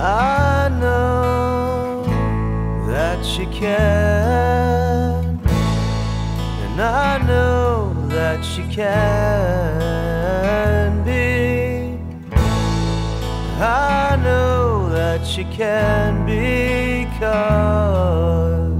I know that she can, and I know that she can be. I know that she can be, because